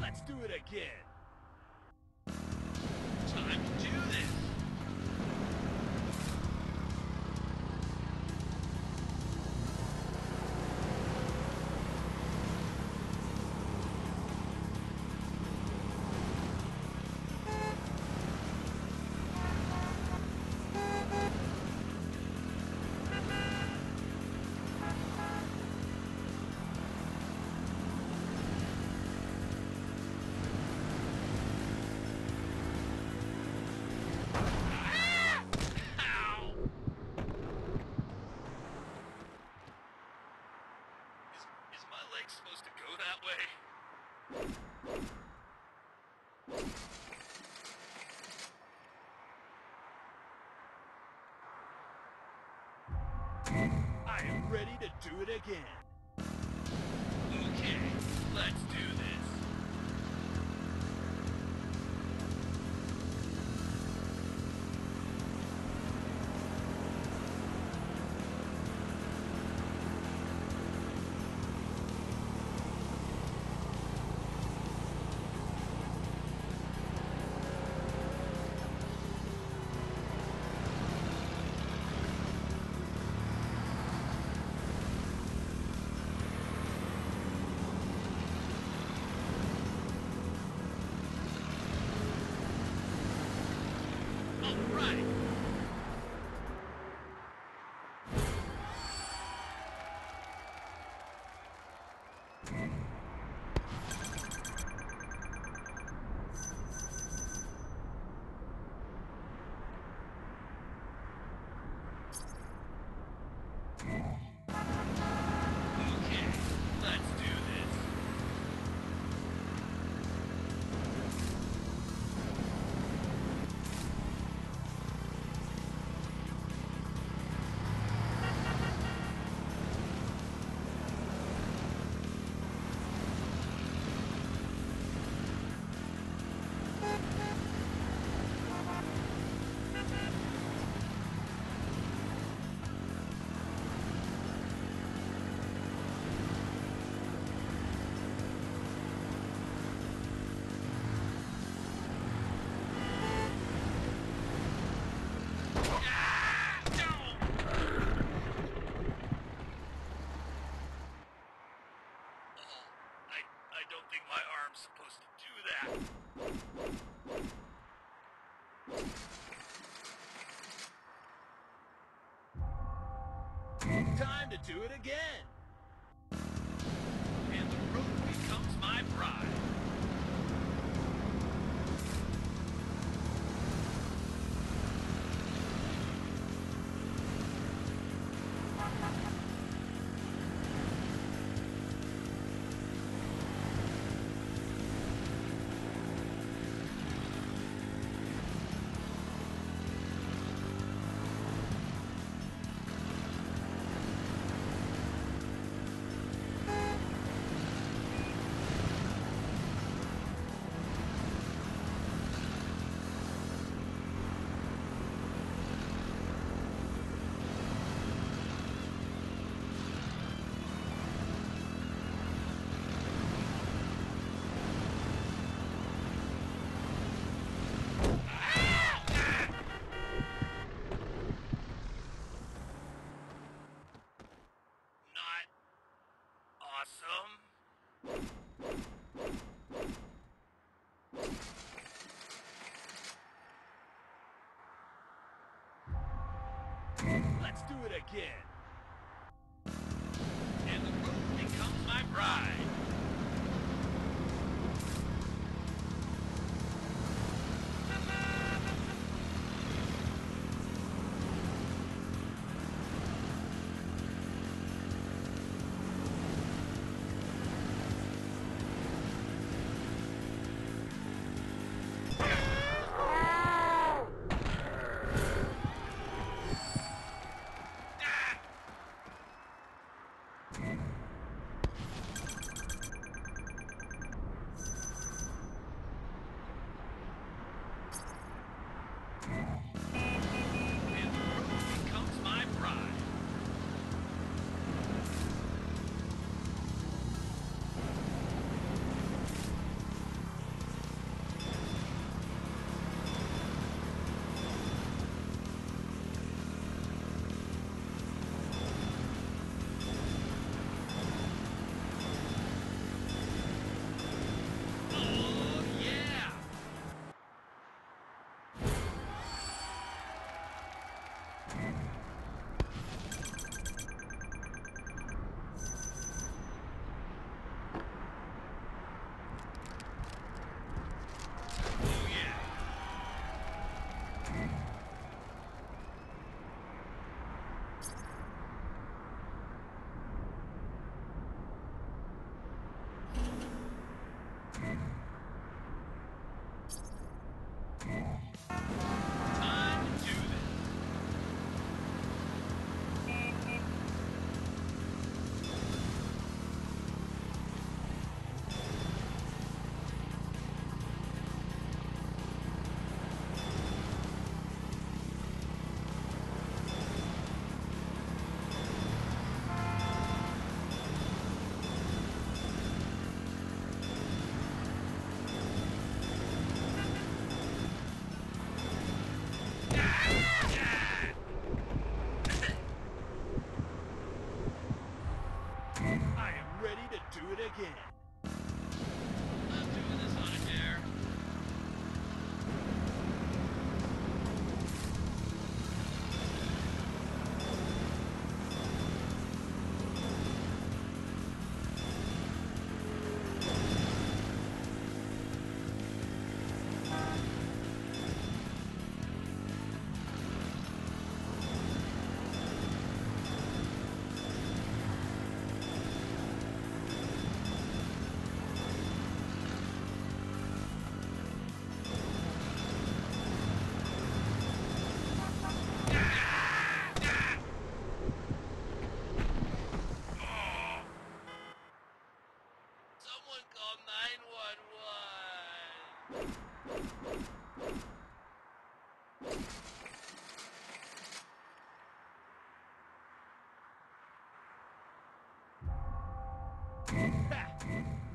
Let's do it again. I am ready to do it again. Okay, let's do this. time to do it again. it again.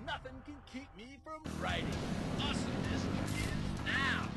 Nothing can keep me from writing. Awesomeness begins now!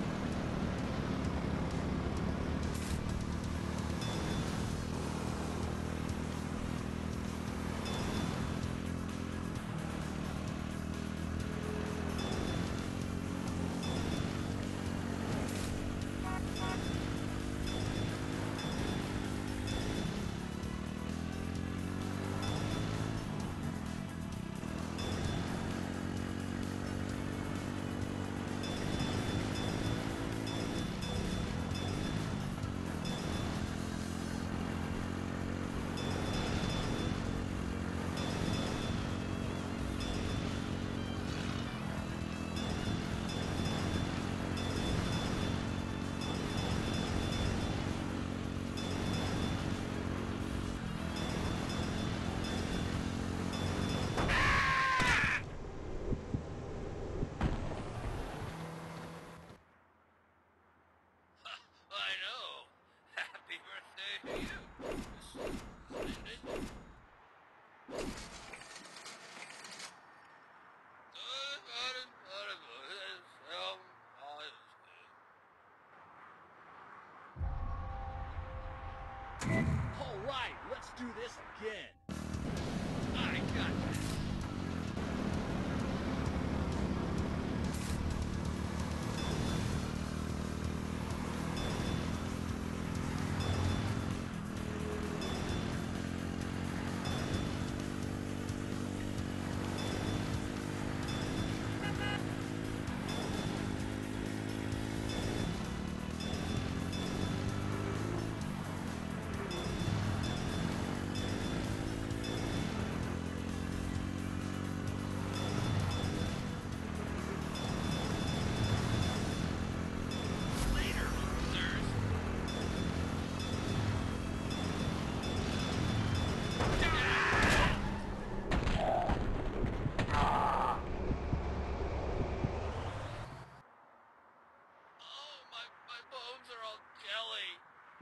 All right, let's do this again.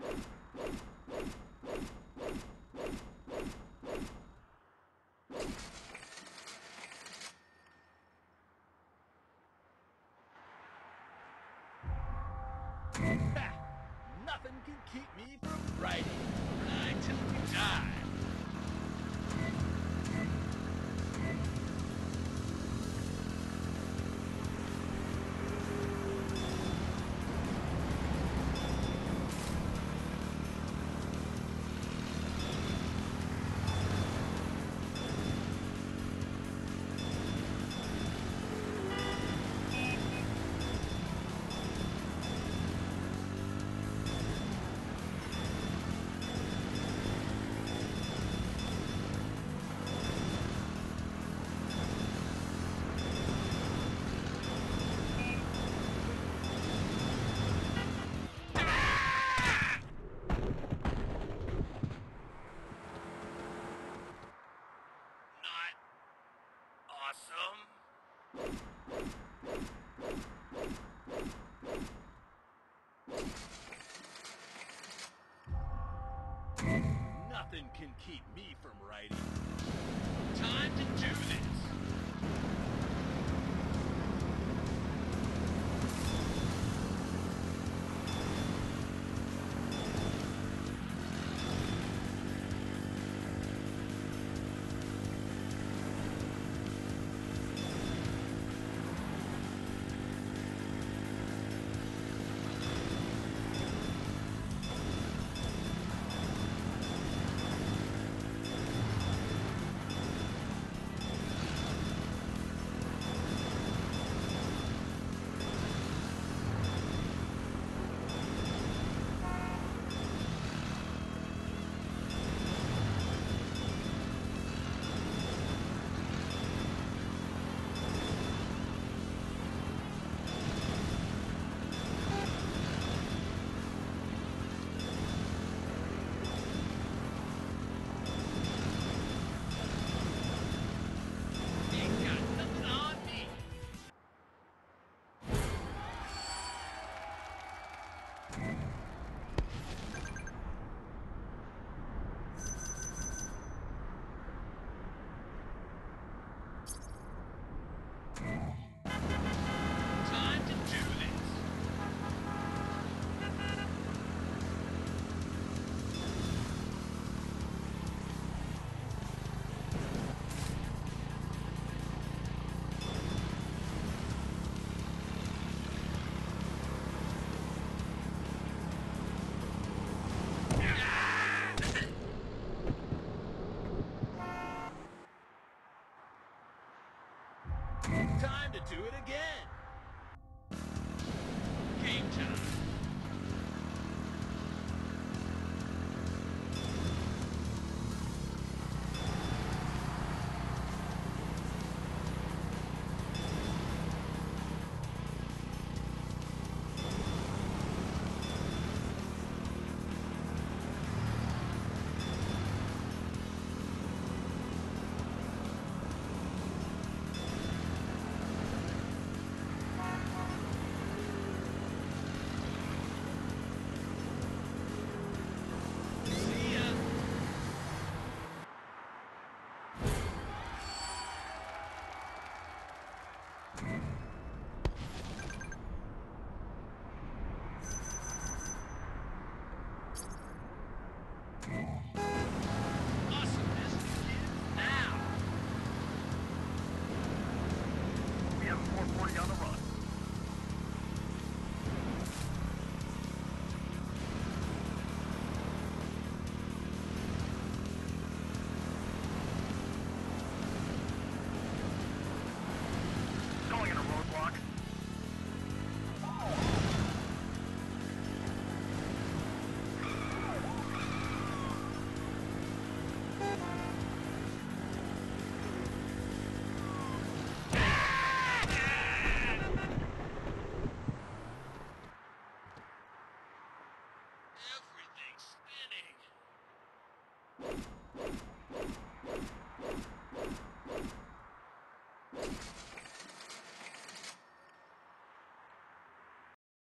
you Mm-hmm.